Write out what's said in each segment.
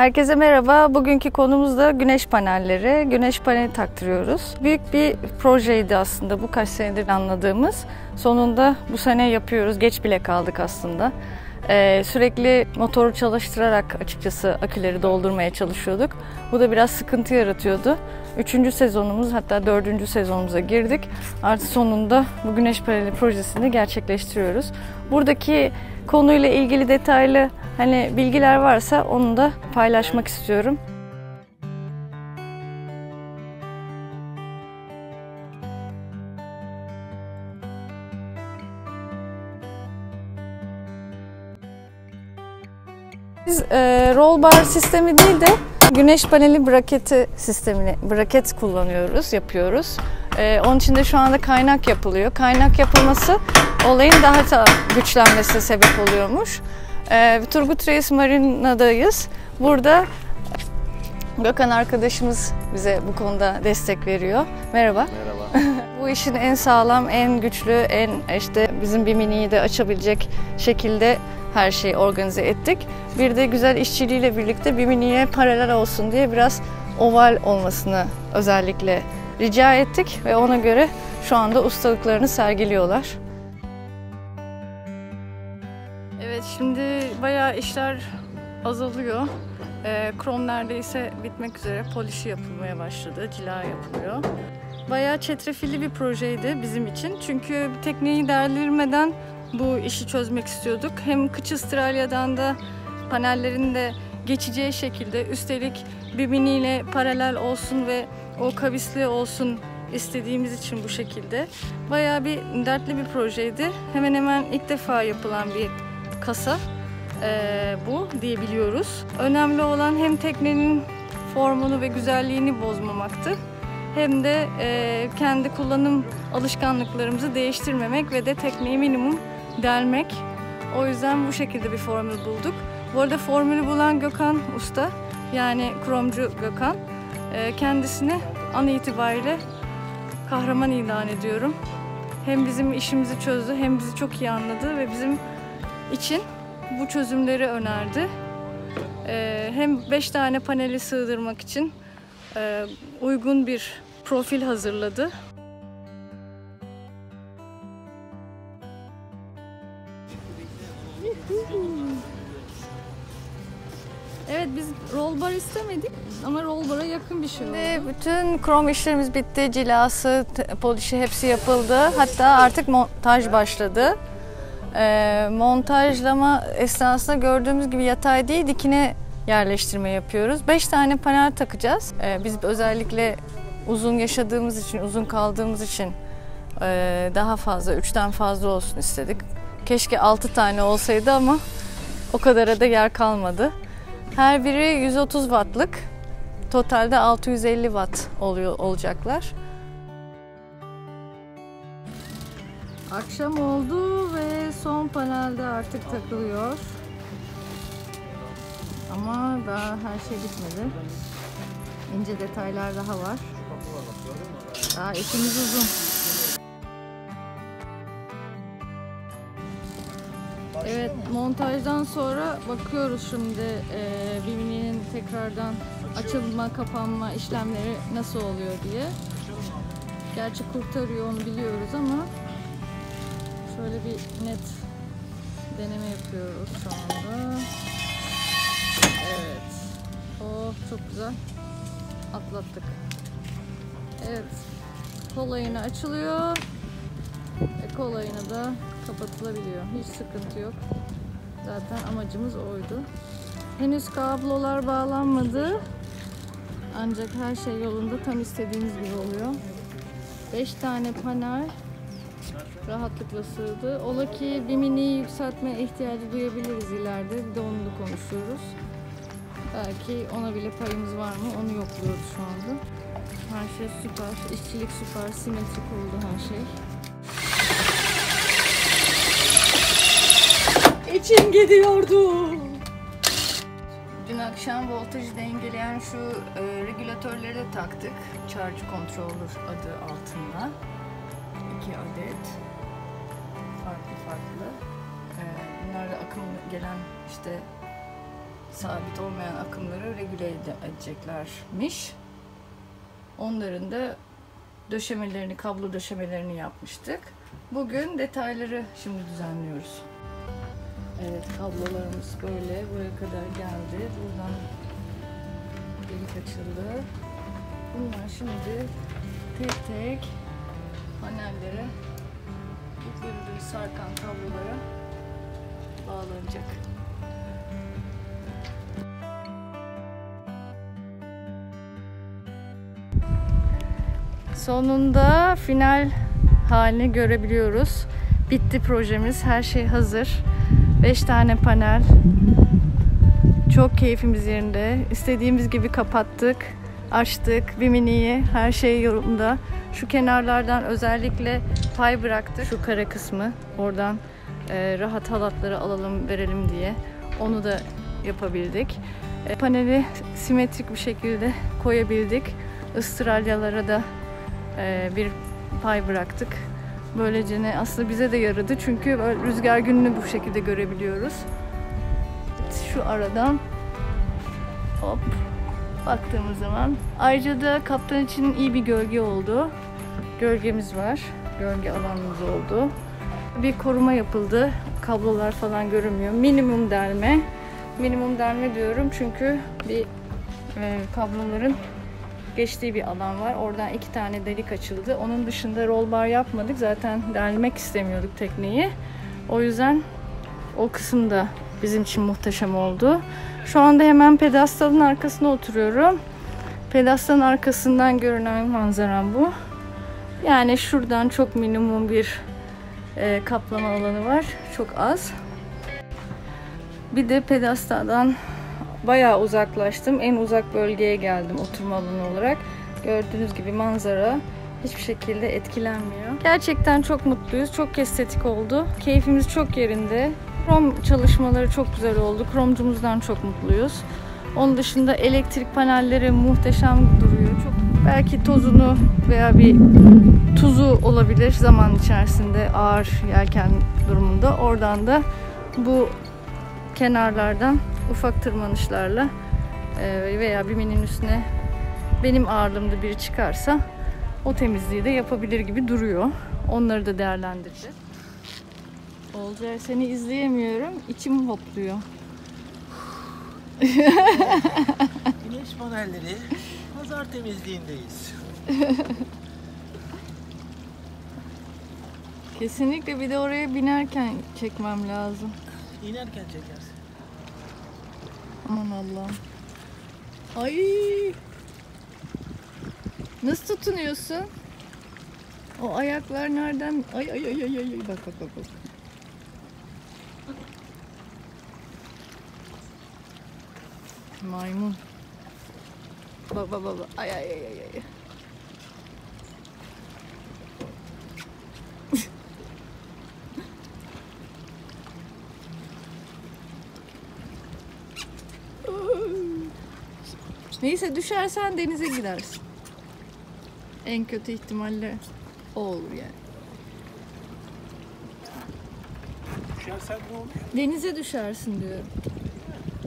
Herkese merhaba. Bugünkü konumuz da güneş panelleri. Güneş paneli taktırıyoruz. Büyük bir projeydi aslında bu kaç senedir anladığımız. Sonunda bu sene yapıyoruz. Geç bile kaldık aslında. Ee, sürekli motoru çalıştırarak açıkçası aküleri doldurmaya çalışıyorduk. Bu da biraz sıkıntı yaratıyordu. Üçüncü sezonumuz hatta dördüncü sezonumuza girdik. Artık sonunda bu güneş paneli projesini gerçekleştiriyoruz. Buradaki konuyla ilgili detaylı hani bilgiler varsa onu da paylaşmak istiyorum. Biz e, roll bar sistemi değil de güneş paneli braketi sistemini, braket kullanıyoruz, yapıyoruz. E, onun için de şu anda kaynak yapılıyor. Kaynak yapılması olayın daha da güçlenmesine sebep oluyormuş. E, Turgut Reis Marina'dayız. Burada Gökhan arkadaşımız bize bu konuda destek veriyor. Merhaba. Merhaba. Bu işin en sağlam, en güçlü, en işte bizim bir miniyi de açabilecek şekilde her şeyi organize ettik. Bir de güzel işçiliğiyle birlikte bir miniye paralel olsun diye biraz oval olmasını özellikle rica ettik ve ona göre şu anda ustalıklarını sergiliyorlar. Evet şimdi bayağı işler azalıyor. E, krom neredeyse bitmek üzere. Polişi yapılmaya başladı. Cila yapılıyor. Bayağı çetrefilli bir projeydi bizim için. Çünkü tekneyi değerlendirmeden bu işi çözmek istiyorduk. Hem Kıç Avustralya'dan da panellerin de geçeceği şekilde üstelik birbiriyle paralel olsun ve o kavisli olsun istediğimiz için bu şekilde. Bayağı bir dertli bir projeydi. Hemen hemen ilk defa yapılan bir kasa e, bu diyebiliyoruz. Önemli olan hem teknenin formunu ve güzelliğini bozmamaktı hem de e, kendi kullanım alışkanlıklarımızı değiştirmemek ve de tekneyi minimum delmek. O yüzden bu şekilde bir formül bulduk. Bu arada formülü bulan Gökhan Usta, yani kromcu Gökhan, e, kendisini an itibariyle kahraman ilan ediyorum. Hem bizim işimizi çözdü hem bizi çok iyi anladı ve bizim için bu çözümleri önerdi. E, hem 5 tane paneli sığdırmak için e, uygun bir profil hazırladı. Evet biz roll bar istemedik ama roll bara yakın bir şey oldu. bütün krom işlerimiz bitti. Cilası, polişi hepsi yapıldı. Hatta artık montaj başladı. Ee, montajlama esnasında gördüğümüz gibi yatay değil dikine yerleştirme yapıyoruz. 5 tane panel takacağız. Ee, biz özellikle uzun yaşadığımız için, uzun kaldığımız için e, daha fazla, 3'ten fazla olsun istedik. Keşke 6 tane olsaydı ama o kadara da yer kalmadı. Her biri 130 wattlık. Totalde 650 watt oluyor olacaklar. Akşam oldu ve son panelde artık takılıyor. Ama daha her şey bitmedi. İnce detaylar daha var. Daha işimiz uzun. Evet, montajdan sonra bakıyoruz şimdi e, Bimini'nin tekrardan açılma, kapanma işlemleri nasıl oluyor diye. Gerçi kurtarıyor onu biliyoruz ama şöyle bir net deneme yapıyoruz şu anda. Evet. Oh çok güzel. Atlattık. Evet. Kol ayını açılıyor. Ve kol ayını da kapatılabiliyor. Hiç sıkıntı yok. Zaten amacımız oydu. Henüz kablolar bağlanmadı. Ancak her şey yolunda tam istediğimiz gibi oluyor. 5 tane panel rahatlıkla sığdı. Ola ki bir mini yükseltme ihtiyacı duyabiliriz ileride. Bir de onu da konuşuyoruz. Belki ona bile payımız var mı onu yokluyoruz şu anda. Her şey süper, işçilik süper, simetrik oldu her şey. İçim gidiyordu. Dün akşam voltajı dengeleyen şu e, regülatörleri de taktık. Charge controller adı altında. Adet. Farklı farklı. E, bunlar da akım gelen işte sabit olmayan akımları regüle ede- edeceklermiş. Onların da döşemelerini, kablo döşemelerini yapmıştık. Bugün detayları şimdi düzenliyoruz. Evet kablolarımız böyle buraya kadar geldi. Buradan delik açıldı. Bunlar şimdi tek tek panellere ipleri sarkan kablolara bağlanacak. Sonunda final halini görebiliyoruz. Bitti projemiz. Her şey hazır. 5 tane panel. Çok keyfimiz yerinde. İstediğimiz gibi kapattık. Açtık. Bir miniyi. Her şey yolunda. Şu kenarlardan özellikle pay bıraktık. Şu kara kısmı. Oradan e, rahat halatları alalım verelim diye. Onu da yapabildik. E, paneli simetrik bir şekilde koyabildik. Istralyalara da e, bir pay bıraktık. Böylece ne aslında bize de yaradı çünkü rüzgar gününü bu şekilde görebiliyoruz. Şu aradan hop baktığımız zaman ayrıca da kaptan için iyi bir gölge oldu. Gölgemiz var. Gölge alanımız oldu. Bir koruma yapıldı. Kablolar falan görünmüyor. Minimum delme. Minimum delme diyorum çünkü bir e, kabloların geçtiği bir alan var. Oradan iki tane delik açıldı. Onun dışında roll bar yapmadık. Zaten delmek istemiyorduk tekneyi. O yüzden o kısım da bizim için muhteşem oldu. Şu anda hemen pedestalın arkasına oturuyorum. Pedestalın arkasından görünen manzaram bu. Yani şuradan çok minimum bir e, kaplama alanı var. Çok az. Bir de pedestaldan bayağı uzaklaştım. En uzak bölgeye geldim oturma alanı olarak. Gördüğünüz gibi manzara hiçbir şekilde etkilenmiyor. Gerçekten çok mutluyuz. Çok estetik oldu. Keyfimiz çok yerinde. Krom çalışmaları çok güzel oldu. Kromcumuzdan çok mutluyuz. Onun dışında elektrik panelleri muhteşem duruyor. Çok belki tozunu veya bir tuzu olabilir zaman içerisinde ağır yelken durumunda. Oradan da bu kenarlardan ufak tırmanışlarla e, veya bir minin üstüne benim ağırlığımda biri çıkarsa o temizliği de yapabilir gibi duruyor. Onları da değerlendireceğiz. Olcay seni izleyemiyorum. İçim hopluyor. Güneş panelleri pazar temizliğindeyiz. Kesinlikle bir de oraya binerken çekmem lazım. İnerken çekersin. Aman Allah'ım. Ay. Nasıl tutunuyorsun? O ayaklar nereden? Ay ay ay ay ay. Bak bak bak bak. Maymun. Bak bak bak. Ay ay ay ay ay. Neyse düşersen denize gidersin. En kötü ihtimalle o olur yani. Düşersen ne oluyor? Denize düşersin diyorum.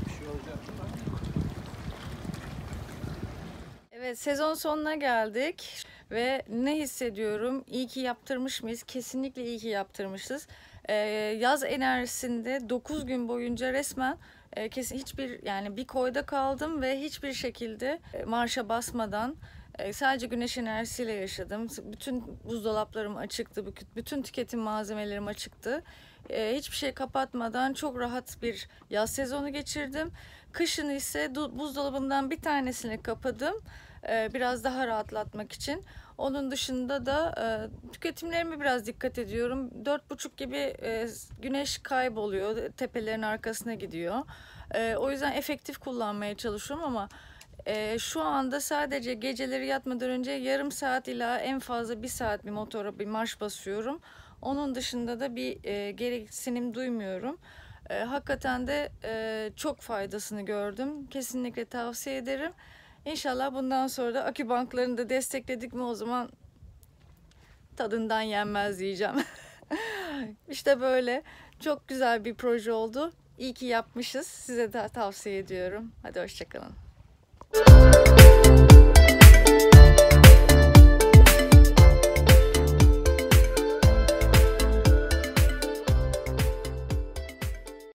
Bir şey olacak. Evet sezon sonuna geldik ve ne hissediyorum? İyi ki yaptırmış mıyız? Kesinlikle iyi ki yaptırmışız. Ee, yaz enerjisinde 9 gün boyunca resmen e, kesin hiçbir yani bir koyda kaldım ve hiçbir şekilde e, marşa basmadan e, sadece güneş enerjisiyle yaşadım. Bütün buzdolaplarım açıktı, bütün- tüketim malzemelerim açıktı. E, hiçbir şey kapatmadan çok rahat bir yaz sezonu geçirdim. Kışın ise buzdolabından bir tanesini kapadım. E, biraz daha rahatlatmak için. Onun dışında da e, tüketimlerime biraz dikkat ediyorum. Dört buçuk gibi e, güneş kayboluyor, tepelerin arkasına gidiyor. O yüzden efektif kullanmaya çalışıyorum ama şu anda sadece geceleri yatmadan önce yarım saat ila en fazla bir saat bir motora bir marş basıyorum. Onun dışında da bir gereksinim duymuyorum. Hakikaten de çok faydasını gördüm. Kesinlikle tavsiye ederim. İnşallah bundan sonra da akü banklarını da destekledik mi o zaman tadından yenmez diyeceğim. işte böyle çok güzel bir proje oldu. İyi ki yapmışız. Size de tavsiye ediyorum. Hadi hoşçakalın.